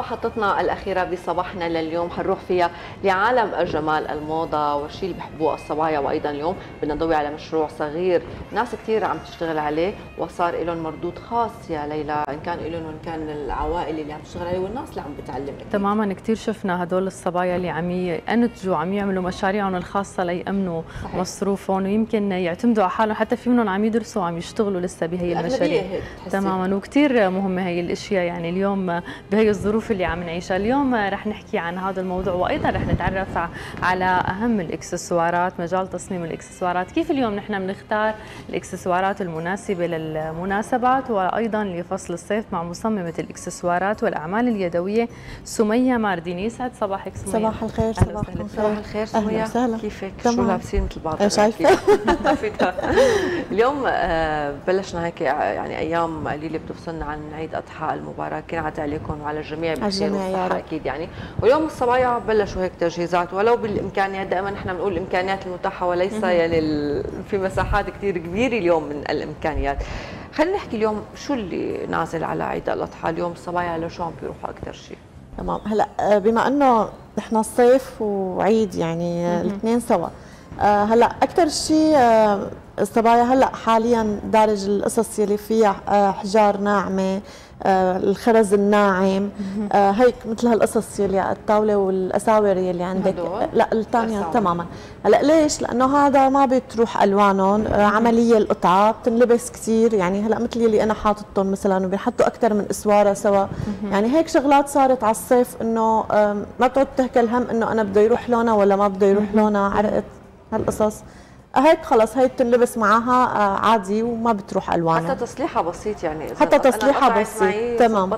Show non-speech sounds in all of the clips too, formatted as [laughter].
محطتنا الأخيرة بصباحنا لليوم. حنروح فيها لعالم الجمال الموضة والشيء اللي بحبوه الصبايا. وأيضا اليوم بدنا نضوي على مشروع صغير ناس كثير عم تشتغل عليه وصار لهم مردود خاص يا ليلى. إن كان لهم وإن كان العوائل اللي عم تشتغل عليه والناس اللي عم بتعلم تماما. كثير شفنا هدول الصبايا اللي عم ينتجوا عم يعملوا مشاريعهم الخاصة ليأمنوا. مصروفهم ويمكن يعتمدوا على حالهم. حتى في منهم عم يدرسوا وعم يشتغلوا لسه بهي المشاريع. تماما. وكثير مهمة هي الأشياء يعني اليوم بهي الظروف اللي عم نعيشها اليوم رح نحكي عن هذا الموضوع وأيضا رح نتعرف على أهم الإكسسوارات مجال تصميم الإكسسوارات. كيف اليوم نحن بنختار الإكسسوارات المناسبة للمناسبات؟ وأيضا لفصل الصيف مع مصممة الإكسسوارات والأعمال اليدوية سمية مارديني. يسعد صباحك سمية. صباح الخير صباح الخير. صباح الخير سمية. كيفك؟ شو لابسين مثل بعض شايفة. [laughs] اليوم آه، بلشنا هيك يعني أيام قليلة بتفصلنا عن عيد أضحى المبارك كان عليكم وعلى الجميع والصحة أكيد يعني. واليوم الصبايا بلشوا هيك تجهيزات ولو بالإمكانيات دائما نحن بنقول الإمكانيات المتاحة وليس يعني في مساحات كثير كبيرة اليوم من الإمكانيات. خلينا نحكي اليوم شو اللي نازل على عيد الأضحى؟ اليوم الصبايا لشو عم بيروحوا أكثر شيء تمام. هلأ آه، بما إنه نحن الصيف وعيد يعني الاثنين سوا آه، هلأ أكثر شيء آه، الصبايا هلأ حاليا دارج القصص يلي فيها حجار ناعمة آه، الخرز الناعم. آه هيك مثل هالقصص يلي على الطاولة والأساور يلي عندك. لا الثانية تماما. هلأ ليش؟ لأنه هذا ما بتروح ألوانهم. آه عملية القطعة بتنلبس كثير يعني هلأ مثل يلي أنا حاططهم مثلا وبينحطوا أكثر من أسوارة سوا. يعني هيك شغلات صارت على الصيف إنه ما بتقعد تهكى الهم إنه أنا بده يروح لونها ولا ما بده يروح لونها عرقت هالقصص. هيك خلص هي بتنلبس معها آه، عادي وما بتروح ألوانها. حتى تصليحها بسيط يعني حتى تصليحها بسيط تمام.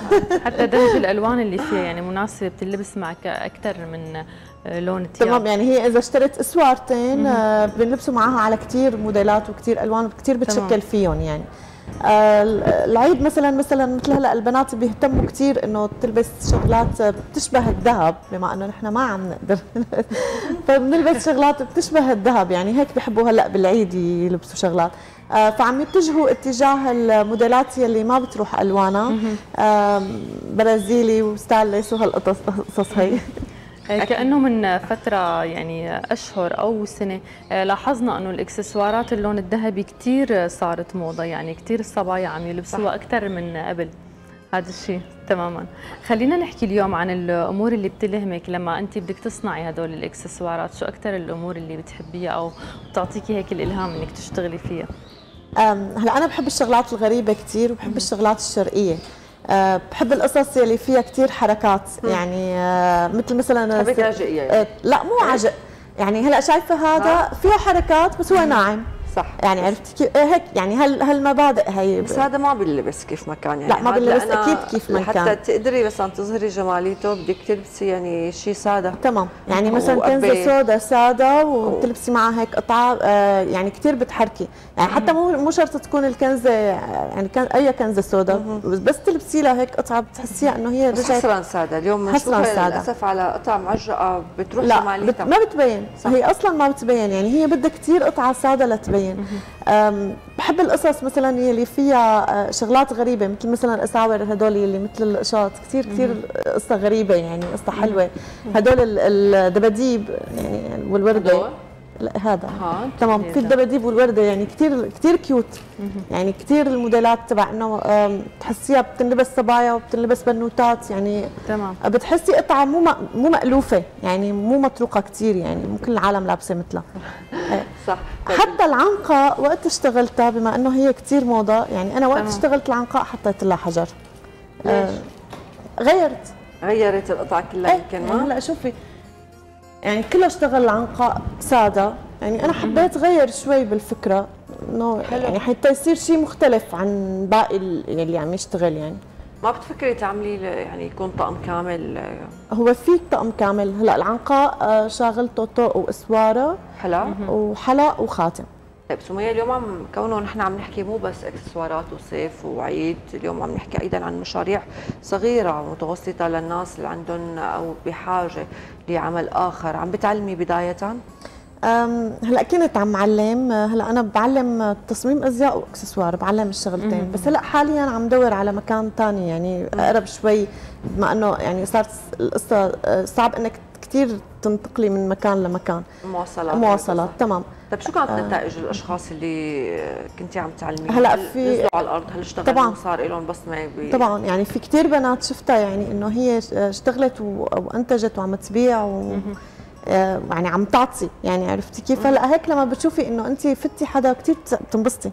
[laughs] حتى دمج الألوان اللي فيها يعني مناسبة بتلبس معك أكثر من آه، لون الثياب تمام يعني هي إذا اشتريت إسوارتين آه، بنلبسوا معها على كثير موديلات وكثير ألوان وكثير بتشكل فيهم يعني. آه، العيد مثلا مثلا مثل هلأ البنات بيهتموا كثير إنه تلبس شغلات بتشبه الذهب بما إنه نحن ما عم نقدر. [laughs] فبنلبس شغلات بتشبه الذهب يعني هيك بحبوا هلأ بالعيد يلبسوا شغلات. آه، فعم يتجهوا اتجاه الموديلات يلي ما بتروح ألوانها. برازيلي وستانلس وهالقصص هي. [laughs] كأنه من فترة يعني أشهر أو سنة آه، لاحظنا أنه الإكسسوارات اللون الذهبي كثير صارت موضة يعني كثير الصبايا عم يلبسوها أكثر من قبل. هذا الشيء تماما. خلينا نحكي اليوم عن الأمور اللي بتلهمك لما أنت بدك تصنعي هدول الإكسسوارات. شو أكثر الأمور اللي بتحبيها أو بتعطيكي هيك الإلهام إنك تشتغلي فيها؟ هلأ أنا بحب الشغلات الغريبة كثير وبحب الشغلات الشرقية. بحب القصص يلي فيها كثير حركات. يعني أه مثل مثلا بحب يعني. أه لا مو عجق يعني هلا شايفة هذا فيه حركات بس هو ناعم. صح. يعني عرفت كيف؟ هيك يعني هل هالمبادئ هي بس هذا ما بيلبس كيف ما كان يعني. لا ما بيلبس أكيد كيف ما كان. حتى تقدري بس عم تظهري جماليته بدك تلبسي يعني شيء سادة. تمام. يعني مثلا كنزة سودا سادة وبتلبسي معها هيك قطعه آه يعني كثير بتحركي. يعني حتى مو مو شرط تكون الكنزة يعني كان أي كنزة سودا بس تلبسي لها هيك قطعة بتحسيها إنه هي رجعت حصرا سادة. اليوم بنشوفها للأسف على قطع معجقة بتروح لا جماليتها. بت ما بتبين. صح. هي أصلا ما بتبين. يعني هي بدها كثير قطعة سادة لتبين. بحب القصص مثلا يلي فيها آه، شغلات غريبة مثل مثلا الأساور هدول اللي مثل القشاط. كثير كثير قصة غريبة يعني قصة حلوة. هدول الدباديب يعني والوردة. لا هذا. تمام. في الدباديب والوردة يعني كثير كثير كيوت يعني كثير الموديلات تبع إنه تحسيها بتنلبس صبايا وبتنلبس بنوتات. يعني تمام. بتحسي قطعة مو مو مألوفة. يعني مو مطروقه كثير يعني مو كل العالم لابسة مثلها. [laughs] صح. حتى العنقاء وقت اشتغلتها بما إنه هي كثير موضة يعني أنا وقت تمام. اشتغلت العنقاء حطيت لها حجر. ليش؟ آه غيرت. غيرت القطعه كلها يمكن ما؟ هلأ شوفي يعني كله اشتغل العنقاء سادة. يعني أنا حبيت غير شوي بالفكرة إنه يعني حتى يصير شيء مختلف عن باقي اللي عم يشتغل يعني. ما بتفكري تعملي يعني يكون طقم كامل هو في طقم كامل. هلا العنقاء آه، شاغلته طوق وإسوارة حلا. وحلا وخاتم. طيب سمية اليوم عم كونه نحن عم نحكي مو بس إكسسوارات وصيف وعيد اليوم عم نحكي أيضا عن مشاريع صغيرة ومتوسطة للناس اللي عندهم أو بحاجة لعمل آخر. عم بتعلمي بداية؟ هلا كنت عم علم هلا أنا بعلم تصميم أزياء وإكسسوار بعلم الشغلتين. بس هلا حاليا عم دور على مكان ثاني يعني أقرب شوي بما إنه يعني صارت القصة أه، صعب إنك كثير تنتقلي من مكان لمكان. مواصلات. مواصلات تمام. طيب شو كانت آه. نتائج الأشخاص اللي كنتي عم تعلميهم؟ هلا في نزلوا على الأرض؟ هل اشتغلوا؟ طبعا. وصار لهم بصمة بي... طبعا يعني في كثير بنات شفتها يعني إنه هي اشتغلت وانتجت وعم تبيع و... آه، يعني عم تعطي. يعني عرفتي كيف؟ هلا هيك لما بتشوفي إنه انت فتي حدا كثير بتنبسطي.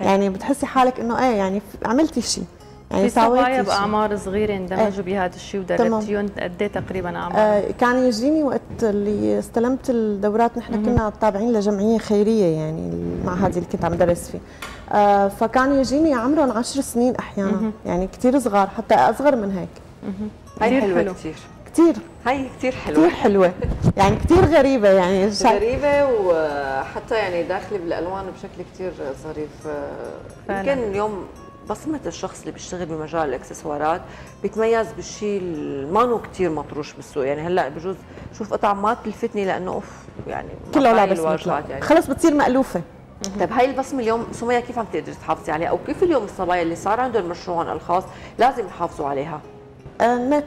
يعني بتحسي حالك إنه إيه يعني عملتي شيء يعني في صبايا بأعمار صغيرة اندمجوا إيه. بهذا الشيء ودربتيهم قد إيه تقريبا أعمار؟ آه كان يجيني وقت اللي استلمت الدورات. نحن كنا تابعين لجمعية خيرية يعني المعهد اللي كنت عم درس فيه. آه فكان يجيني عمرهم 10 سنين أحيانا. يعني كثير صغار حتى أصغر من هيك. هي حلوة كثير كثير هي كثير حلوة. كثير حلوة. يعني كثير غريبة يعني. غريبة وحتى يعني داخله بالألوان بشكل كثير ظريف. يمكن اليوم بصمة الشخص اللي بيشتغل بمجال الإكسسوارات بيتميز بالشيء ما كثير مطروش بالسوق. يعني هلأ بجوز شوف قطع ما تلفتني لأنه أوف يعني كله لابس يعني. خلص بتصير مألوفة. طيب هاي البصمة اليوم سمية كيف عم تقدري تحافظي عليها؟ أو كيف اليوم الصبايا اللي صار عندهم مشروعهم الخاص لازم يحافظوا عليها؟ آه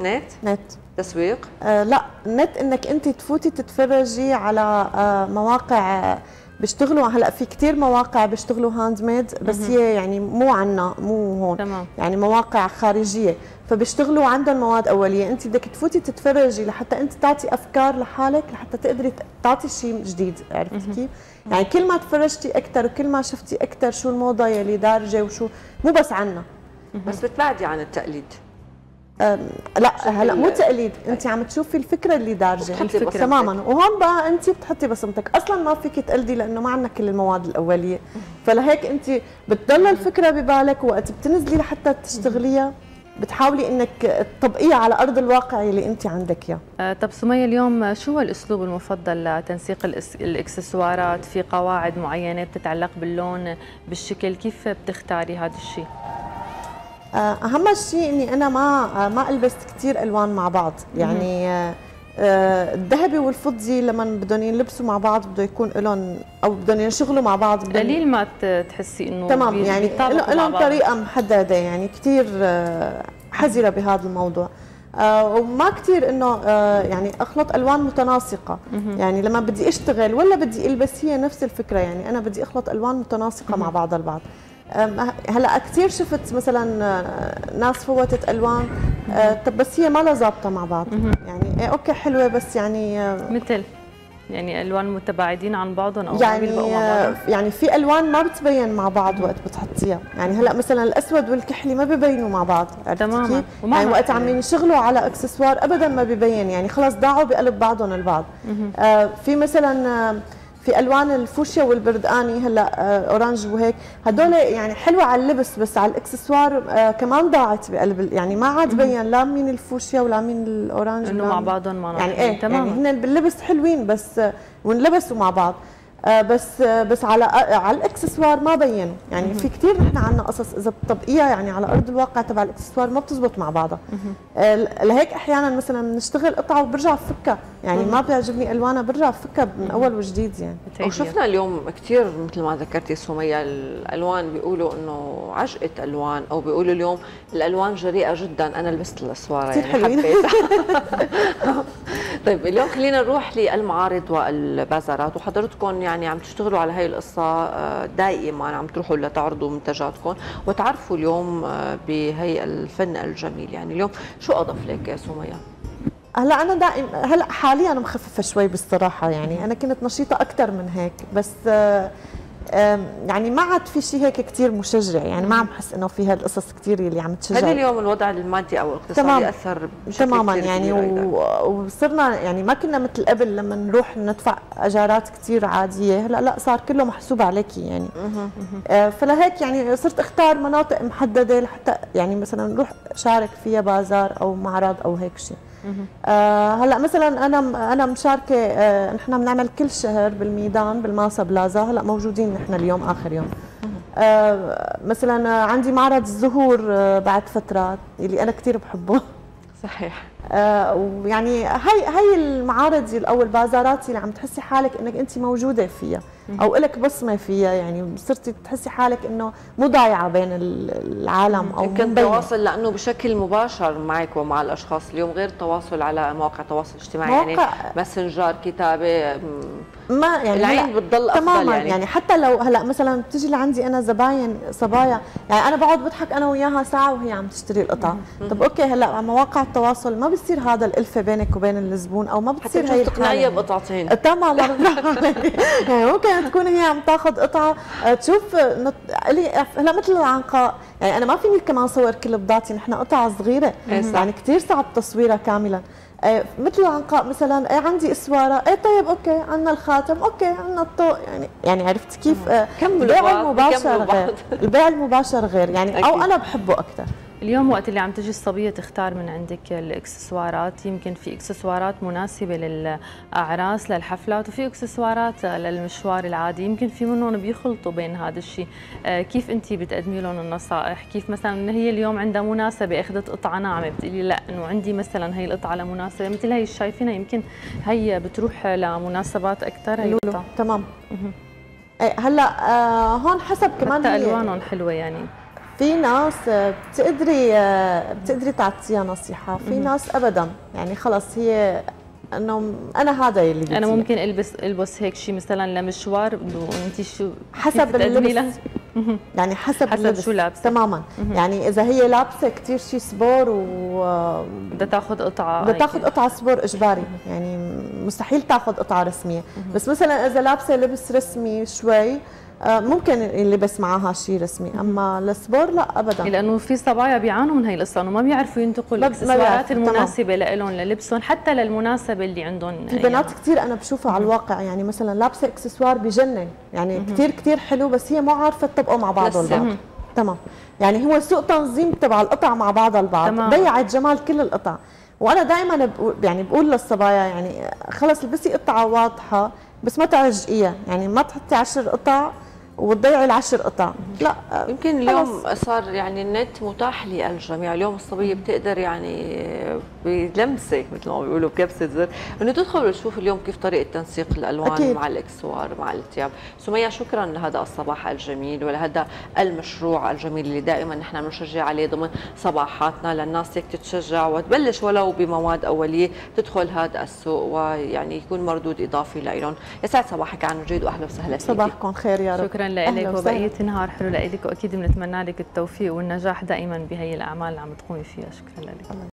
net؟ net؟ تسويق؟ آه لا. نت إنك أنت تفوتي تتفرجي على آه مواقع بيشتغلوا. هلأ في كثير مواقع بيشتغلوا handmade بس هي يعني مو عنا مو هون. تمام. يعني مواقع خارجية. فبيشتغلوا عندهم مواد أولية. أنت بدك تفوتي تتفرجي لحتى أنت تعطي أفكار لحالك لحتى تقدري تعطي شيء جديد. عرفتي كيف؟ يعني كل ما تفرجتي أكثر وكل ما شفتي أكثر شو الموضة يلي دارجة وشو مو بس عنا. بس بتبعدي عن التقليد. لا هلا مو تقليد انت عم تشوفي الفكرة اللي دارجة. تماما. وهون بقى انت بتحطي بصمتك. أصلا ما فيك تقلدي لأنه ما عندنا كل المواد الأولية. فلهيك انت بتضل الفكرة ببالك وقت بتنزلي لحتى تشتغليها بتحاولي إنك تطبقيها على أرض الواقع اللي انت عندك إياه. آه طب سمية اليوم شو هو الأسلوب المفضل لتنسيق الإكسسوارات؟ في قواعد معينة بتتعلق باللون بالشكل؟ كيف بتختاري هذا الشيء؟ أهم شيء إني أنا ما آه، ما البس كثير ألوان مع بعض. يعني آه، الذهبي والفضي لما بدهم يلبسوا مع بعض بده يكون لهم أو بدهم ينشغلوا مع بعض قليل ما تحسي إنه تمام يعني لهم طريقة محددة. يعني كثير حذرة بهذا الموضوع. آه وما كثير إنه آه يعني أخلط ألوان متناسقة. يعني لما بدي أشتغل ولا بدي ألبس هي نفس الفكرة. يعني أنا بدي أخلط ألوان متناسقة مع بعض البعض. هلا كثير شفت مثلا آه، ناس فوتت ألوان. آه، طب بس هي ما لها ظابطة مع بعض. يعني إيه أوكي حلوة بس يعني آه، مثل يعني ألوان متباعدين عن بعضهم أو يعني مع بعضهم. يعني في ألوان ما بتبين مع بعض وقت بتحطيها. يعني هلا مثلا الأسود والكحلي ما ببينوا مع بعض تماما. يعني وقت عم ينشغلوا على أكسسوار ابدا ما ببين. يعني خلص ضاعوا بقلب بعضهم البعض. آه في مثلا آه في ألوان الفوشيا والبردقاني هلا آه orange وهيك. هدول يعني حلوة على اللبس بس على الإكسسوار آه كمان ضاعت بقلب يعني ما عاد بين لا مين الفوشيا ولا مين ال orange إنه مع بعضهم ما يعني إيه تمام يعني هن باللبس حلوين بس آه ونلبسوا مع بعض. بس آه بس على آه على الاكسسوار ما بينوا يعني في كثير نحن عندنا قصص إذا بتطبقيها يعني على أرض الواقع تبع الاكسسوار ما بتزبط مع بعضها. آه لهيك أحيانا مثلا بنشتغل قطعة وبرجع بفكها يعني ما بيعجبني ألوانها برجع بفكها من أول وجديد يعني. وشفنا اليوم كثير مثل ما ذكرتي سمية الألوان بيقولوا إنه عجقه ألوان أو بيقولوا اليوم الألوان جريئة جدا. أنا لبست الأسوار يعني حبيت [laughs] طيب اليوم خلينا نروح للمعارض والبازارات. وحضرتكم يعني عم تشتغلوا على هي القصة آه، دائما عم تروحوا لتعرضوا منتجاتكم وتعرفوا اليوم آه، بهي الفن الجميل. يعني اليوم شو اضاف لك يا سمية؟ هلا أنا دائما هلا حاليا مخففة شوي بالصراحة. يعني أنا كنت نشيطة أكثر من هيك بس آه يعني ما عاد في شيء هيك كثير مشجع. يعني ما عم بحس إنه في هالقصص كثير اللي عم تشجع. هل اليوم الوضع المادي أو الاقتصادي تمام. أثر بشكل تماما. يعني وصرنا يعني ما كنا مثل قبل لما نروح ندفع أجارات كثير عادية. هلأ لا صار كله محسوب عليكي يعني. آه فلهيك يعني صرت أختار مناطق محددة لحتى يعني مثلا نروح شارك فيها بازار أو معرض أو هيك شيء. آه هلا مثلا أنا أنا مشاركة آه نحن بنعمل كل شهر بالميدان بالماسا بلازا هلا موجودين نحن اليوم آخر يوم. آه مثلا عندي معرض الزهور آه بعد فترات اللي أنا كثير بحبه. صحيح. آه ويعني هي هي المعارض أو البازارات اللي عم تحسي حالك إنك انت موجودة فيها. أو لك بصمة فيها يعني صرتي تحسي حالك إنه مو ضايعة بين العالم أو يمكن التواصل لأنه بشكل مباشر معك ومع الأشخاص اليوم غير التواصل على مواقع التواصل الاجتماعي يعني ماسنجر كتابة ما يعني العين بتضل أفضل تماما يعني. يعني حتى لو هلا مثلا بتيجي لعندي أنا زباين صبايا يعني أنا بقعد بضحك أنا وياها ساعة وهي عم تشتري القطع طب okay هلا على مواقع التواصل ما بصير هذا الإلفة بينك وبين الزبون أو ما بتصير هي تقنعيه بقطعتين [laughs] تماما. [laughs] يعني ممكن تكون هي عم تاخذ قطعة. آه، تشوف هلا مثل العنقاء. يعني أنا ما فيني كمان صور كل بضاعتي نحن قطع صغيرة. يعني كثير صعب تصويرها كاملا. آه، مثل العنقاء مثلا إيه عندي إسوارة إيه طيب أوكي عندنا الخاتم أوكي عندنا الطوق يعني يعني عرفت كيف؟ آه، البيع المباشر غير. البيع المباشر غير يعني. أو أنا بحبه أكثر اليوم وقت اللي عم تجي الصبية تختار من عندك الإكسسوارات. يمكن في إكسسوارات مناسبة للأعراس للحفلات وفي إكسسوارات للمشوار العادي. يمكن في منهم بيخلطوا بين هذا الشيء آه، كيف انت بتقدمي لهم النصائح؟ كيف مثلا هي اليوم عندها مناسبة أخذت قطعة ناعمة بتقولي لا إنه عندي مثلا هي القطعة لمناسبة. مثل هي شايفينها يمكن هي بتروح لمناسبات أكثر هي القطعة. تمام. إيه، هلأ آه هون حسب كمان حتى ألوانهم حلوة يعني. في ناس بتقدري بتقدري تعطيها نصيحة. في ناس ابدا. يعني خلص هي أنه أنا هذا اللي بدي أنا ممكن ألبس ألبس هيك شيء مثلا لمشوار وانت شو حسب اللبس. يعني حسب, حسب اللبس. شو لابسة. تماما. يعني إذا هي لابسة كثير شيء sport و بدها تاخذ قطعة بدها تاخذ قطعة sport إجباري. يعني مستحيل تاخذ قطعة رسمية. بس مثلا إذا لابسة لبس رسمي شوي آه، ممكن يلبس معها شيء رسمي أما ال sport لا ابدا. لأنه في صبايا بيعانوا من هي القصة إنه ما بيعرفوا ينتقوا الاكسسوارات المناسبة لهم للبسهم حتى للمناسبة اللي عندهم في بنات يعني. كثير أنا بشوفها على الواقع يعني مثلا لابسة إكسسوار بجنن يعني كثير كثير حلو بس هي مو عارفة تطبقه مع بعضه البعض. تمام. يعني هو سوء تنظيم تبع القطع مع بعضها البعض. ضيعت جمال كل القطع. وأنا دائما يعني بقول للصبايا يعني خلص البسي قطعة واضحة بس ما تعجقيها يعني ما تحطي عشر قطع وتضيعي العشر قطع. لا يمكن اليوم صار يعني النت متاح للجميع. اليوم الصبية بتقدر يعني بلمسة مثل ما بيقولوا بكبسة زر. إنه تدخل وتشوف اليوم كيف طريقة تنسيق الألوان أكيد. مع الاكسسوار مع الثياب سمية شكرا لهذا الصباح الجميل ولهذا المشروع الجميل اللي دائما نحن بنشجع عليه ضمن صباحاتنا. للناس هيك تتشجع وتبلش ولو بمواد أولية تدخل هذا السوق ويعني يكون مردود إضافي لهم يسعد صباحك عن جديد واهلا وسهلا فيك. صباحكم خير يا رب. شكرا لك. وبقية نهار حلو لك وأكيد بنتمنى لك التوفيق والنجاح دائما بهي الأعمال اللي عم تقومي فيها. شكرا لك.